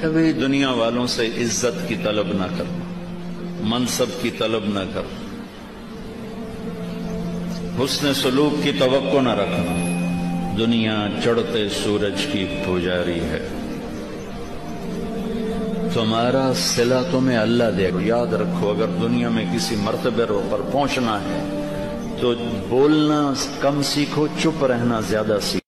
कभी दुनिया वालों से इज़्ज़त की तलब ना करना मनसब की तलब ना करना हुस्न सलूक की तो ना रखना, दुनिया चढ़ते सूरज की पुजारी है। तुम्हारा सिला तुम्हें अल्लाह दे, याद रखो, अगर दुनिया में किसी मरतबे पर पहुँचना है तो बोलना कम सीखो, चुप रहना ज़्यादा सीखो।